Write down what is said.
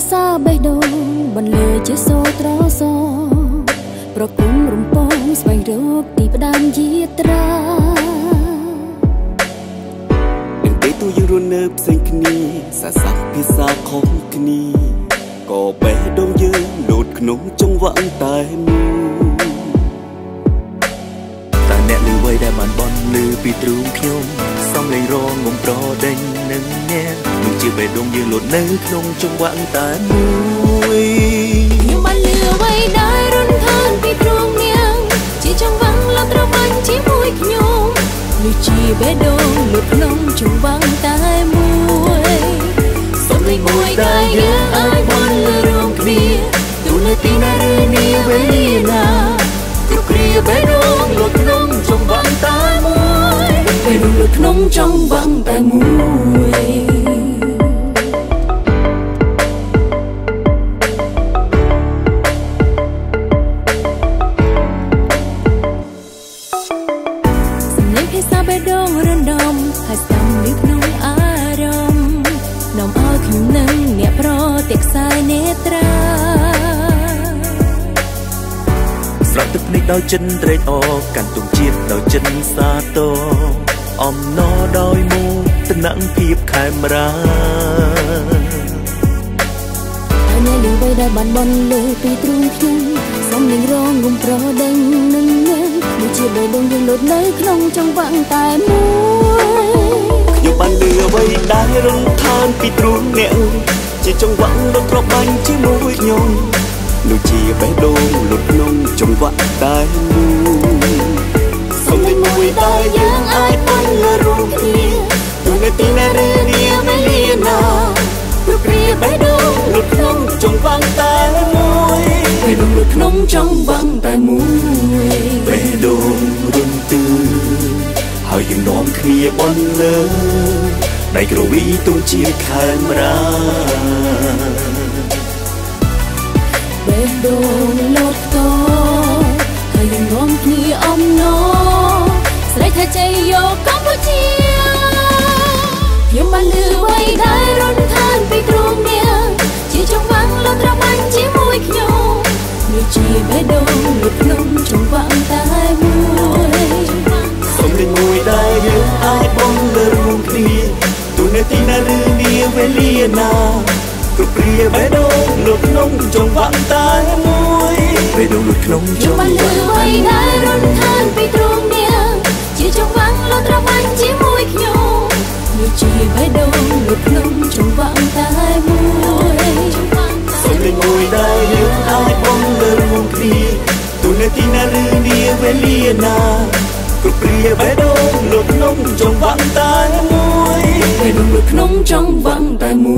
ដូងបន្លឺជាសូត្រសប្រគុំរំពងស្វែងរកទីផ្ដាំយាត្រានឹងពេលទូយើងរស់នៅផ្សេងគ្នាសាសាភាសាខុសគ្នាក៏បេះដូងយើងលោតក្នុងចង្វាក់តែមួយតែអ្នកលឺអ្វីដែលបានបន់លឺពីទ្រូងខ្ញុំសំលេងរងងំប្រដេញនឹងអ្នកនោះជា បេះដូងយើងលោតនៅក្នុងចង្វាក់តែមួយខ្ញុំបានលឺអ្វីដែលរុនខានពីទ្រូងនាងជាចង្វាក់លោតត្របាញ់ជាមួយខ្ញុំនេះជាបេះដូងលោតក្នុងចង្វាក់តែមួយសំលេងមួយដែលយើងអាចបន់លឺរួមគ្នាទូនៅទីណាឬនាវេលាណាគ្រប់គ្រាបេះដូងលោតក្នុងចង្វាក់តែមួយបេះដូងលោតក្នុងចង្វាក់តែមួយ ស្រក់ទឹកភ្នែកដោយចិនត្រេកអរកាន់ទុំជាតិដោយចិនសាទរអំណរដោយមោទនៈភាពខេមរាហើយអ្នកលឺបីដែលបានបនលើពីទ្រូងខ្ញុំសំលេងរងងំប្រដេញនឹងមានដូចជាបេះដូងយើងលោតនៅក្នុងចង្វាក់តែមួយខ្ញុំបានលឺអ្វីដែលរំ ខានពីទ្រូងអ្នកជាចង្វាក់ដ៏ត្របាញ់ជាមួយខ្ញុំដូចជាបេះដូងលុតក្នុងចង្វាក់តែមួយសំលេងមួយដែលយើងអាចបានលើរួមគ្នាទូនាទីណាឬនាវេលាណាព្រោះព្រាបេះដូងលុតក្នុងចង្វាក់តែមួយបេះដូងលុតក្នុងចង្វាក់តែមួយបេះដូងរុនទឺហើយយើងនាំគ្នាបនលើ ដៃក្រវីទុំជាខេមរាបេះដូងលោតតហើយយើងរួមគ្នាអំណរស្រែកថាជ័យយកកម្ពុជាខ្ញុំបានលឺអ្វីដែលរំខានពីទ្រូងនាងជាចង្វាក់លោតត្របាញ់ជាមួយខ្ញុំនេះជាបេះដូងលោតក្នុងចង្វាក់តែ ណាគ្រប់ព្រាបេះដូងលុតក្នុងចង្វាក់តែមួយបេះដូងលុតក្នុងចង្វាក់តែមួយដែលរំខានពីទ្រូងនាងជាចង្វាក់លុតត្របាញ់ជាមួយខ្ញុំនេះជាបេះដូងលុតក្នុងចង្វាក់តែមួយសំលេងមួយដែលយើងអាចបងលើរួមគ្នាទូនាទីណាឬនាវេលាណាគ្រប់ព្រាបេះដូងលុតក្នុងចង្វាក់តែមួយ បេះដូងលុតក្នុងចង្វាក់តែមួយ